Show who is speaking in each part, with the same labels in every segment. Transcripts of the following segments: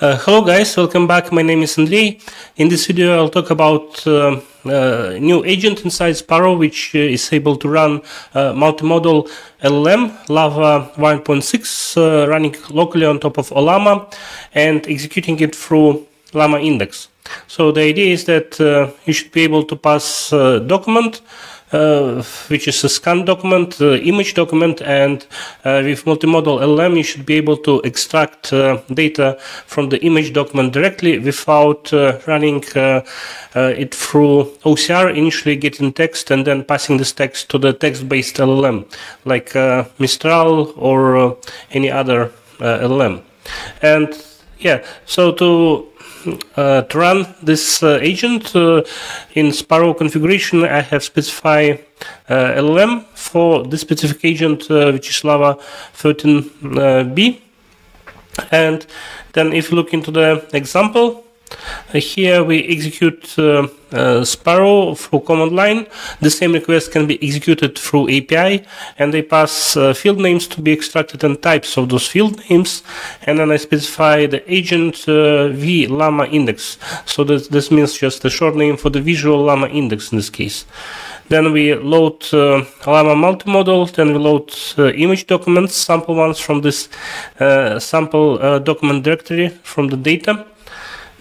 Speaker 1: Uh, hello guys, welcome back. My name is Andrei. In this video I'll talk about uh, a new agent inside Sparrow which uh, is able to run uh, multimodal LLM LLaVA 1.6 uh, running locally on top of Ollama and executing it through LlamaIndex. So the idea is that uh, you should be able to pass document uh, which is a scan document, uh, image document, and uh, with multimodal LLM, you should be able to extract uh, data from the image document directly without uh, running uh, it through OCR, initially getting text and then passing this text to the text-based LLM, like Mistral or any other LLM. And yeah, so to uh, to run this uh, agent uh, in Sparrow configuration, I have specified LLM for this specific agent, which is LLaVA 13b. And then if you look into the example, uh, here we execute uh, uh, Sparrow through command line. The same request can be executed through API, and they pass field names to be extracted and types of those field names. And then I specify the agent v llama index. So this, this means just the short name for the visual llama index in this case. Then we load uh, Llama multimodal, then we load uh, image documents, sample ones from this uh, sample document directory from the data.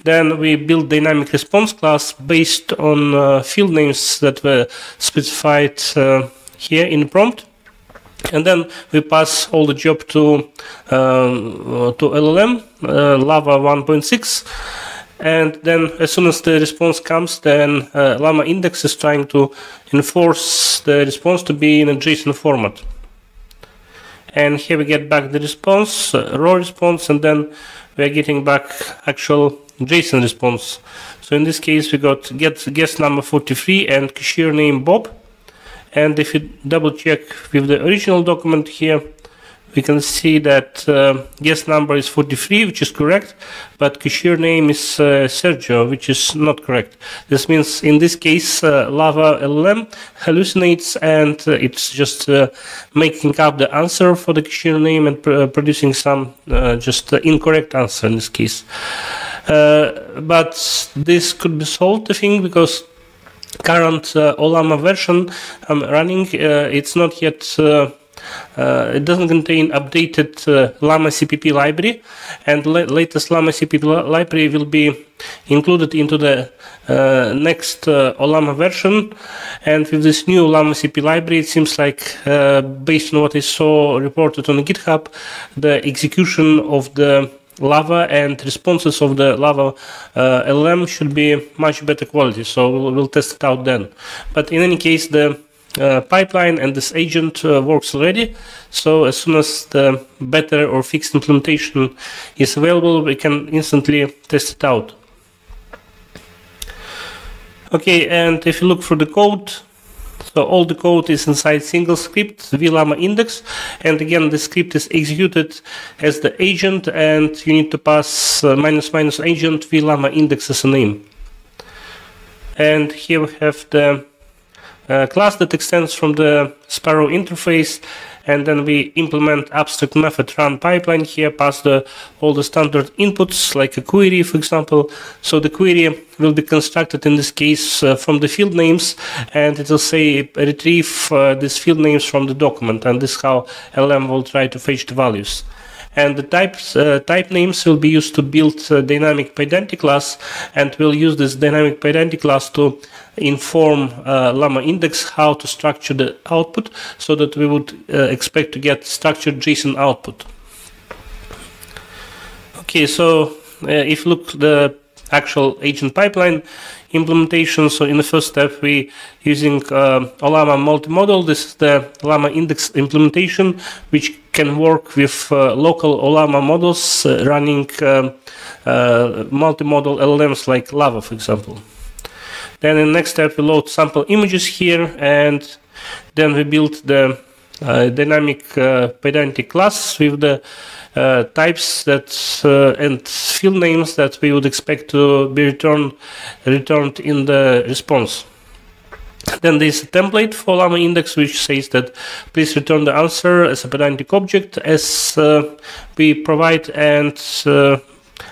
Speaker 1: Then we build dynamic response class based on uh, field names that were specified uh, here in prompt. And then we pass all the job to um, to LLM uh, LLaVA 1.6 and then as soon as the response comes then uh, LlamaIndex is trying to enforce the response to be in a json format and here we get back the response raw response and then we're getting back actual JSON response. So in this case, we got get guest number 43 and cashier name Bob. And if you double check with the original document here, we can see that uh, guest number is 43, which is correct, but cashier name is uh, Sergio, which is not correct. This means in this case, uh, Llama LLM hallucinates and uh, it's just making up the answer for the cashier name and pr producing some just incorrect answer in this case. But this could be solved, I think, because current uh, Ollama version I'm running, uh, it's not yet uh, it doesn't contain updated uh, Llama CPP library, and la latest Llama CPP library will be included into the uh, next Ollama version. And with this new Llama CPP library, it seems like, based on what I saw reported on GitHub, the execution of the Llama and responses of the Llama uh, LLM should be much better quality. So we'll, we'll, test it out then. But in any case, the uh, pipeline and this agent uh, works already. So as soon as the better or fixed implementation is available, we can instantly test it out. Okay, and if you look for the code, so all the code is inside single script, vllama index. And again, the script is executed as the agent and you need to pass uh, minus minus agent vllama index as a name. And here we have the uh, class that extends from the Sparrow interface and then we implement abstract method run pipeline here, pass the all the standard inputs like a query, for example. So the query will be constructed in this case uh, from the field names, and it will say retrieve uh, these field names from the document, and this is how LM will try to fetch the values and the types uh, type names will be used to build dynamic pydantic class and we'll use this dynamic pydantic class to inform uh, LlamaIndex how to structure the output so that we would uh, expect to get structured json output. Okay so uh, if look the actual agent pipeline implementation. So in the first step, we using uh, Ollama multimodal. This is the LlamaIndex implementation, which can work with uh, local Ollama models uh, running um, uh, multimodal LLMs like LLaVA, for example. Then in the next step, we load sample images here, and then we build the dynamic uh, pydantic class with the uh, types that uh, and field names that we would expect to be returned returned in the response. Then there's a template for LlamaIndex which says that please return the answer as a pydantic object as uh, we provide and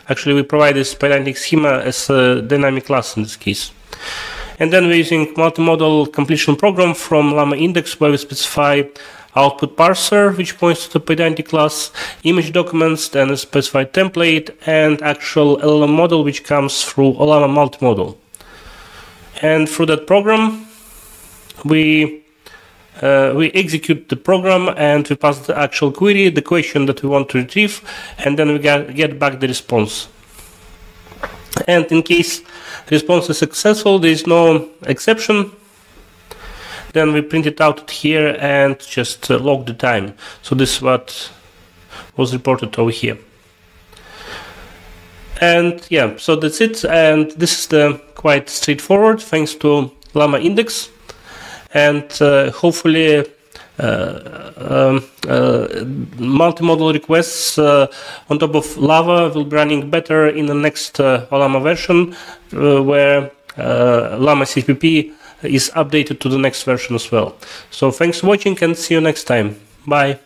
Speaker 1: actually we provide this Pydantic schema as a dynamic class in this case. And then we're using multimodal completion program from LlamaIndex where we specify output parser, which points to the Pydantic class, image documents, then a specified template, and actual LLM model, which comes through Llama multimodal. And through that program, we uh, we execute the program and we pass the actual query, the question that we want to retrieve, and then we get, get back the response. And in case response is successful, there is no exception, then we print it out here and just uh, log the time. So this is what was reported over here. And yeah, so that's it. And this is the quite straightforward thanks to LlamaIndex. And uh, hopefully multimodal requests uh, on top of LLaVA will be running better in the next uh, Ollama version, uh, where Llama CPP is updated to the next version as well. So thanks for watching and see you next time. Bye.